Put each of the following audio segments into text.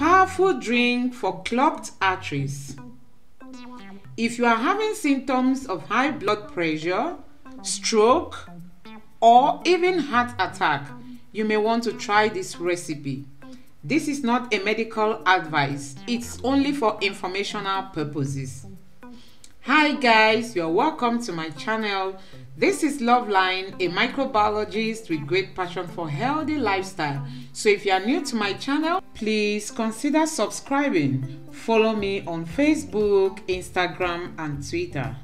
Powerful drink for clogged arteries. If you are having symptoms of high blood pressure, stroke, or even heart attack, you may want to try this recipe. This is not a medical advice, it's only for informational purposes. Hi guys, you're welcome to my channel. This is Loveline, a microbiologist with great passion for healthy lifestyle. So if you are new to my channel, please consider subscribing. Follow me on Facebook, Instagram and Twitter.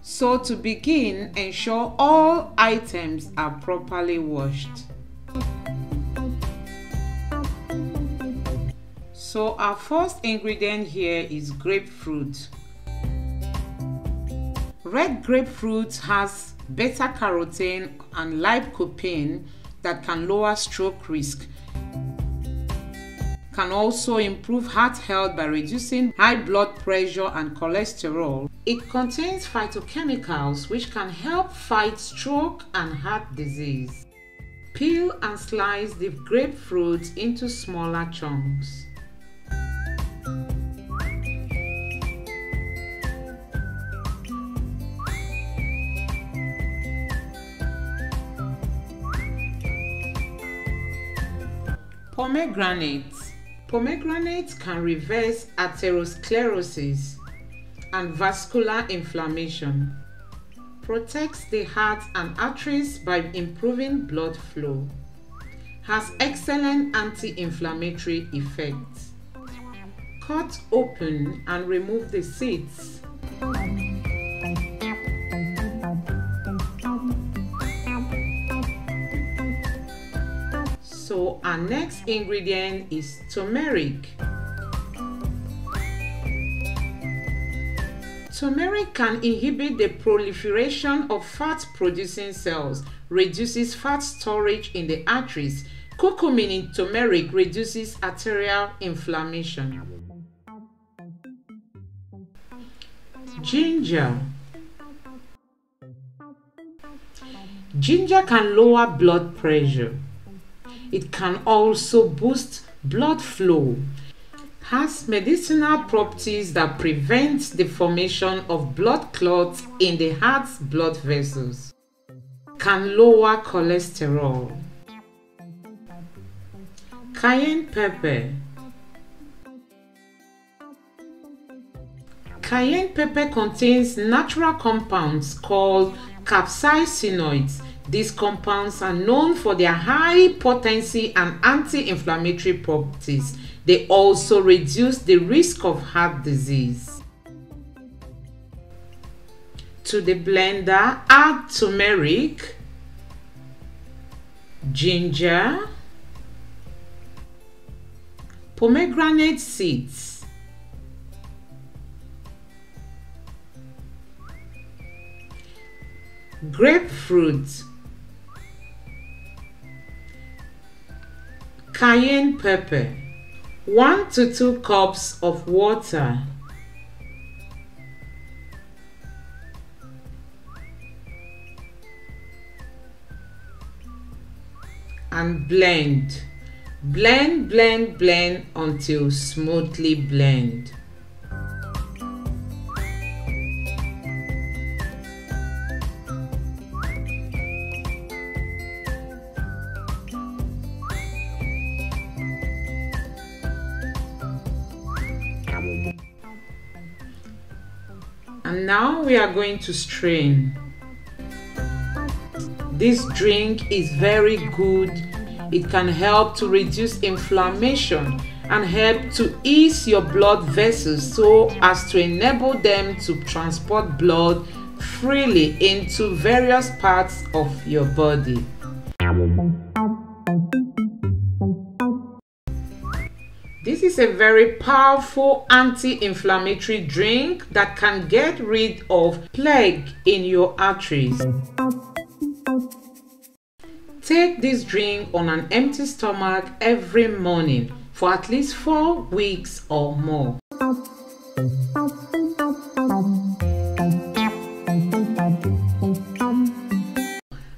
So to begin, ensure all items are properly washed. So our first ingredient here is grapefruit. Red grapefruit has beta carotene and lycopene that can lower stroke risk. Can also improve heart health by reducing high blood pressure and cholesterol. It contains phytochemicals which can help fight stroke and heart disease. Peel and slice the grapefruit into smaller chunks. Pomegranate. Pomegranate can reverse atherosclerosis and vascular inflammation. Protects the heart and arteries by improving blood flow. Has excellent anti-inflammatory effects. Cut open and remove the seeds. Our next ingredient is turmeric. Turmeric can inhibit the proliferation of fat producing cells, reduces fat storage in the arteries. Curcumin in turmeric reduces arterial inflammation. Ginger. Ginger can lower blood pressure. It can also boost blood flow. Has medicinal properties that prevent the formation of blood clots in the heart's blood vessels. Can lower cholesterol. Cayenne pepper. Cayenne pepper contains natural compounds called capsaicinoids these compounds are known for their high potency and anti-inflammatory properties. They also reduce the risk of heart disease. To the blender, add turmeric, ginger, pomegranate seeds, grapefruit, cayenne pepper 1 to 2 cups of water. And blend. Blend blend blend until smoothly blend and now we are going to strain. This drink is very good. It can help to reduce inflammation and help to ease your blood vessels. So as to enable them to transport blood freely into various parts of your body. This is a very powerful anti-inflammatory drink that can get rid of plaque in your arteries. Take this drink on an empty stomach every morning for at least 4 weeks or more.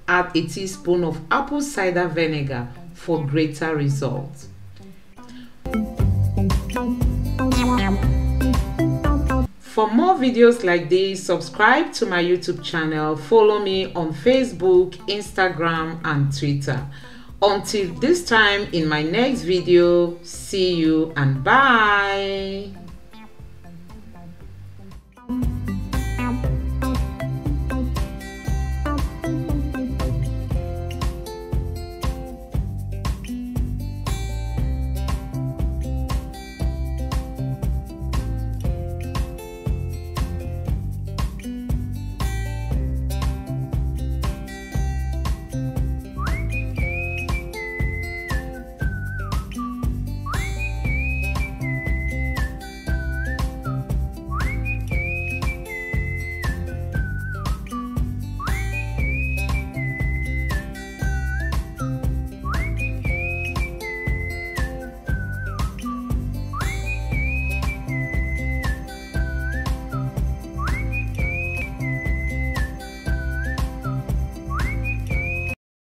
add a teaspoon of apple cider vinegar for greater results. For more videos like this, subscribe to my YouTube channel, follow me on Facebook, Instagram and Twitter. Until this time in my next video, see you and bye.